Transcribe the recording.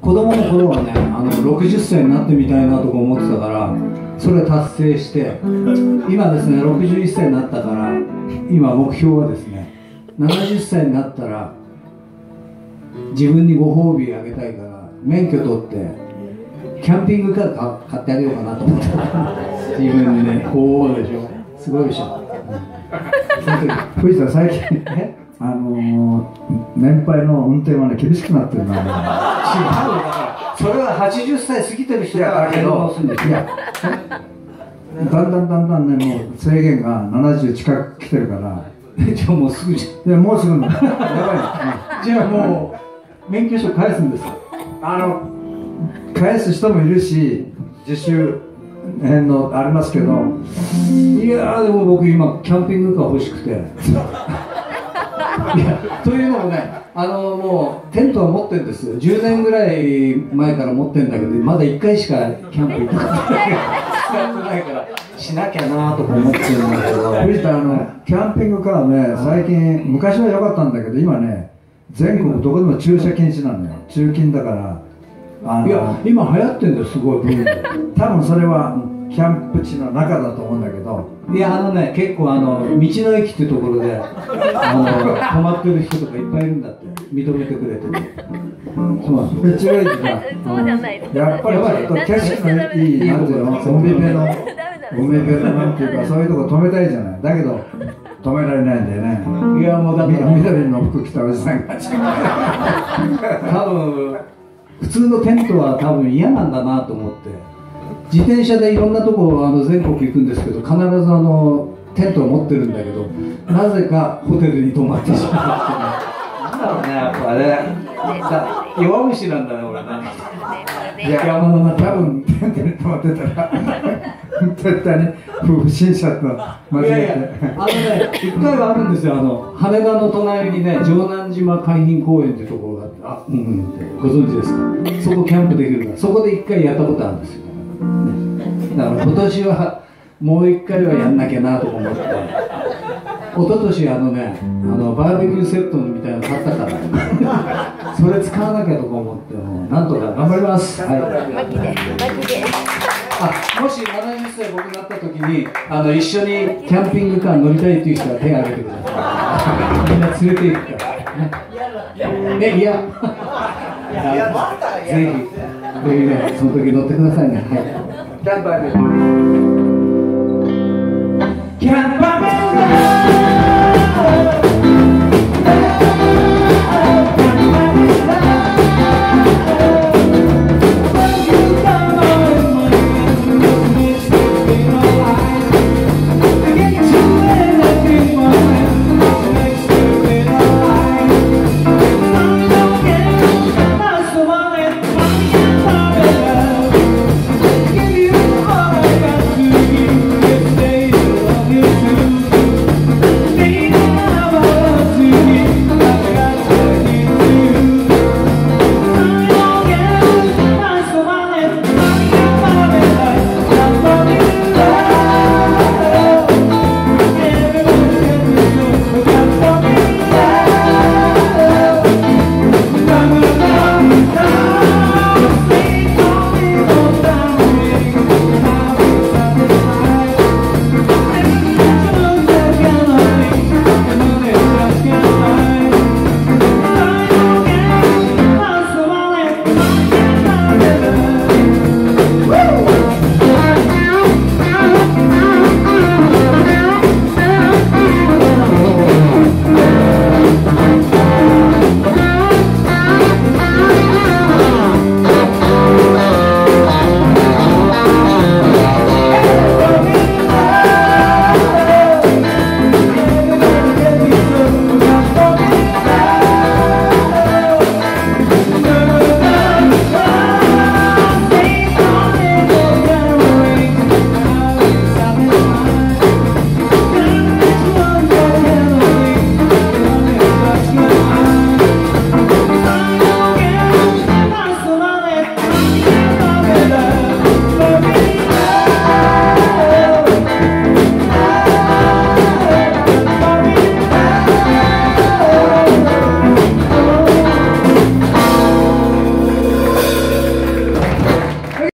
子供の頃はねあの60歳になってみたいなとか思ってたからそれ達成して今ですね61歳になったから今目標はですね70歳になったら自分にご褒美あげたいから免許取ってキャンピングカー買ってあげようかなと思って 自分にねこうでしょ。すごいでしょ、うん、その時藤田最近ねあのー、年配の運転はね厳しくなってるな。違う。だからそれは80歳過ぎてる人だからけどいやだんだんだんだんねもう制限が70近く来てるから。じゃあもうすぐじいやもうすぐのやばいじゃあもう免許証返すんですか あの返す人もいるし自主返納ありますけどいやーでも僕今キャンピングカー欲しくてというのもねあのもうテントは持ってるんですよ。10年ぐらい前から持ってるんだけどまだ1回しかキャンプ行ったことない。使ってないからしなきゃなとか思ってるんだけど。藤田あのキャンピングカーね最近昔は良かったんだけど今ね全国どこでも駐車禁止なのよ。中金だから。いや今流行ってんだよすごい多分それはキャンプ地の中だと思うんだけど。いやあのね結構あの道の駅っていうところであの泊まってる人とかいっぱいいるんだって。認めてくれてそうなんですよ。道の駅がそうじゃないです。やっぱりちょっと景色のいいなんていうの？海辺の海辺のなんていうかそういうとこ止めたいじゃない。だけど止められないんだよね。いやもうだからみ緑の服着たおじさんが。多分普通のテントは多分嫌なんだなと思って自転車でいろんなとこあの全国行くんですけど必ずあのテントを持ってるんだけどなぜかホテルに泊まってしまう。ってなんだろうねやっぱねだ弱虫なんだね俺ねいや山の中多分テントに泊まってたら絶対に不審者と間違えてあのね一回はあるんですよあの羽田の隣にね城南島海浜公園っていうところがあってあうんうんご存知ですか？そこキャンプできるからそこで一回やったことあるんですよだから今年はもう一回はやんなきゃなとか思って。一昨年あのねあのバーベキューセットみたいなの買ったから。それ使わなきゃとか思って。もうなんとか頑張ります。はい。マジでマジで。あもし70歳僕になった時にあの一緒にキャンピングカー乗りたいっていう人は手を挙げてください。みんな連れて行くから。ね。ねいや。ぜひぜひねその時乗ってくださいね。はい。キャンパーで